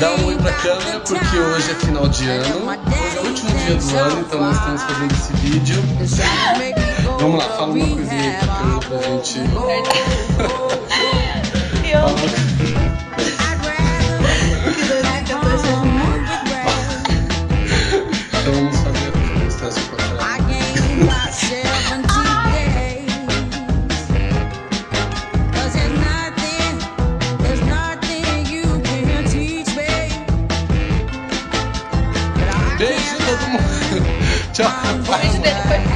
Dá um oi pra câmera porque hoje é final de ano. Hoje é o último dia do ano, então nós estamos fazendo esse vídeo. Vamos lá, fala uma coisinha aí pra câmera pra gente. Can teach me. But I Beijo todo mundo. Tchau. Beijo,